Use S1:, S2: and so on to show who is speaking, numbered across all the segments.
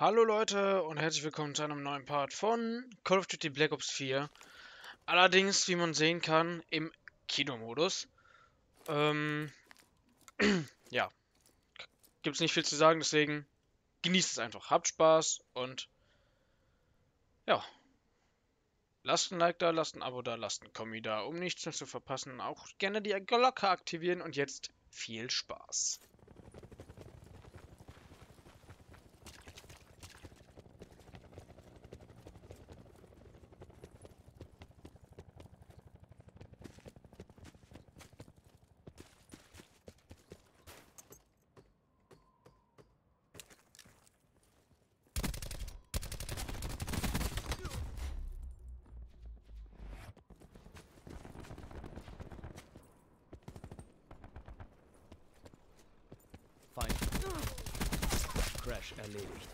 S1: Hallo Leute und herzlich willkommen zu einem neuen Part von Call of Duty Black Ops 4. Allerdings, wie man sehen kann, im Kinomodus. Ähm, ja, gibt es nicht viel zu sagen, deswegen genießt es einfach. Habt Spaß und ja, lasst ein Like da, lasst ein Abo da, lasst ein Kommi da, um nichts mehr zu verpassen. Auch gerne die Glocke aktivieren und jetzt viel Spaß.
S2: Feind. Crash erledigt.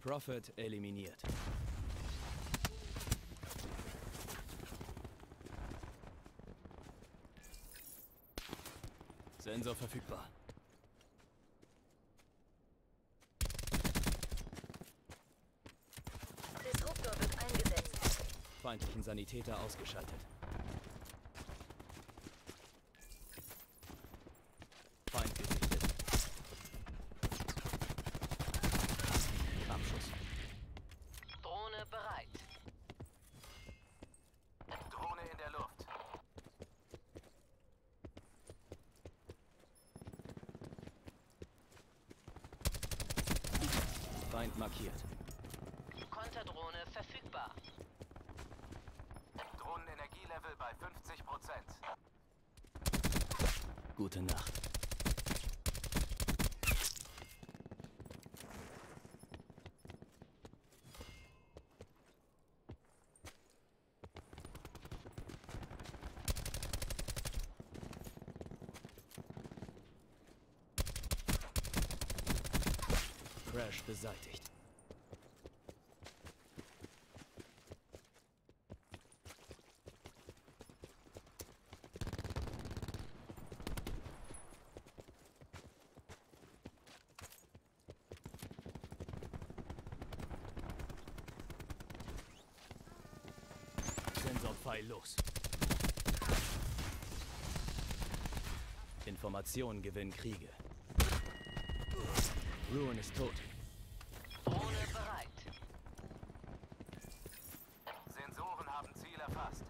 S2: Prophet eliminiert. Sensor verfügbar.
S3: Disruptor wird eingesetzt.
S2: Feindlichen Sanitäter ausgeschaltet. Feind gesichtet. Abschuss.
S3: Drohne bereit.
S4: Drohne in der Luft.
S2: Feind markiert.
S3: Konterdrohne verfügbar.
S4: Drohnenenergielevel bei 50 Prozent.
S2: Gute Nacht. Crash beseitigt. Sensorpfeil los. Informationen gewinnen Kriege. Ruin ist tot.
S3: Drohne bereit.
S4: Sensoren haben Ziel erfasst.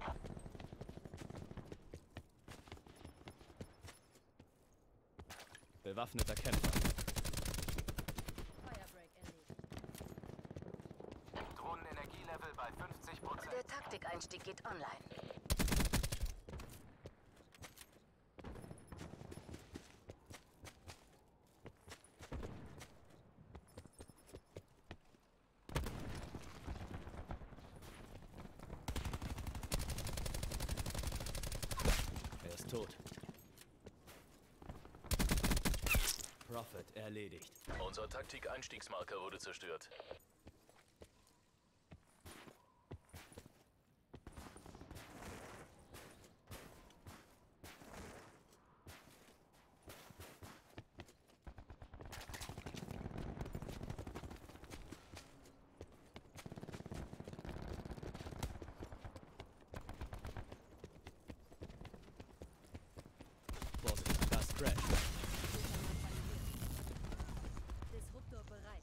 S2: Bewaffneter Kämpfer.
S4: Drohnenenergielevel bei 50 Prozent.
S3: Der Taktikeinstieg geht online.
S2: Er ist tot. Prophet erledigt.
S5: Unser Taktik-Einstiegsmarker wurde zerstört.
S2: Vorsicht, das Crash.
S6: Disruptor bereit.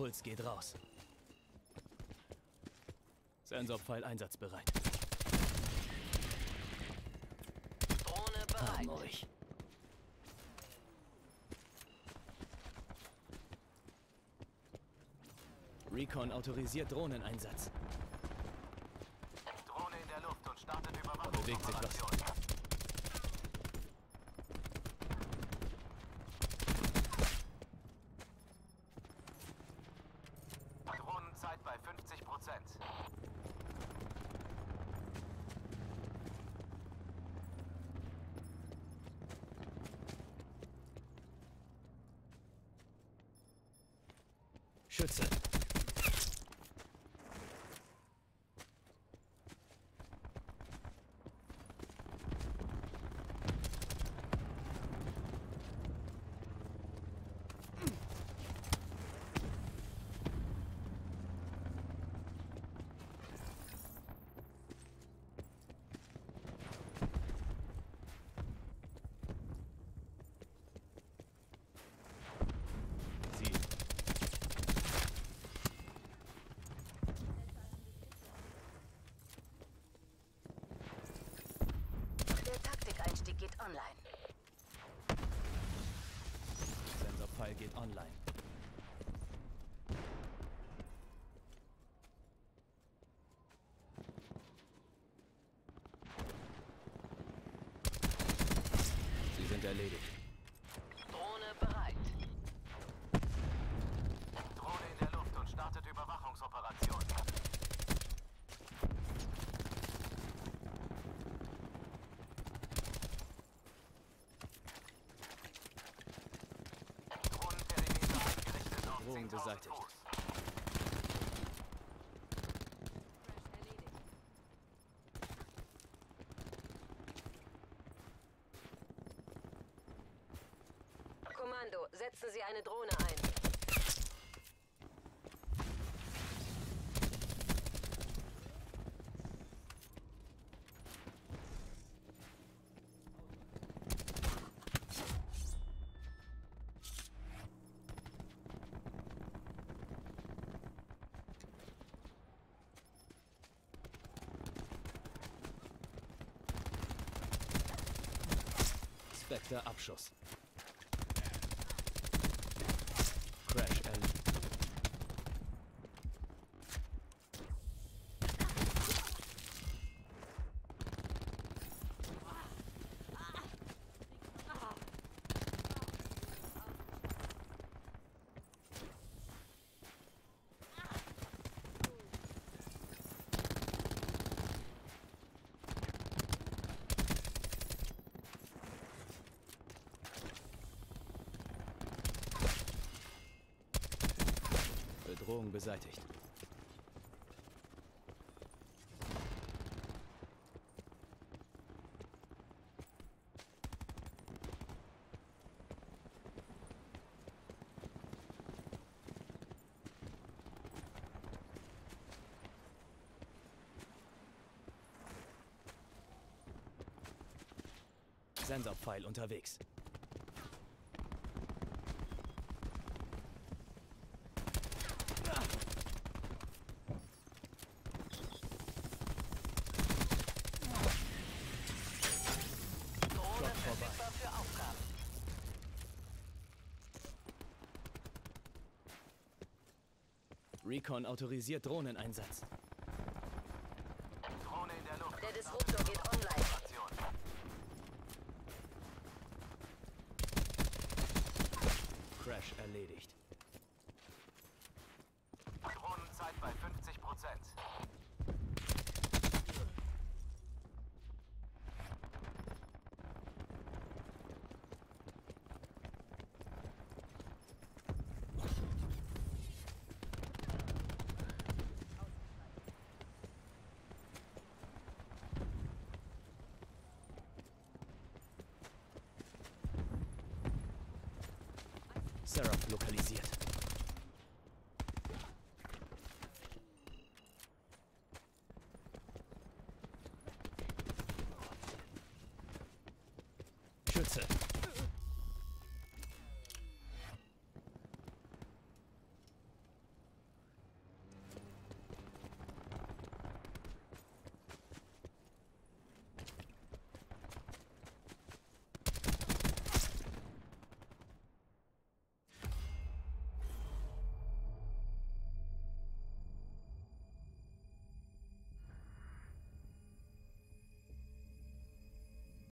S2: Puls geht raus. Sensorpfeil einsatzbereit.
S3: Drohne bereit.
S2: Haben euch. Recon autorisiert Drohneneinsatz.
S4: Drohne in der Luft und startet
S2: bewegt sich was. Schütze. Online.
S3: Setzen Sie eine Drohne ein.
S2: Spectre Abschuss. Crash erledigt. Bedrohung beseitigt. Sensorpfeil unterwegs. Recon autorisiert Drohneneinsatz.
S4: Drohne in der Luft.
S3: Der Disruptor geht online.
S2: Crash erledigt.
S4: Drohnenzeit bei 50 Prozent.
S2: Seraph lokalisiert. Schütze.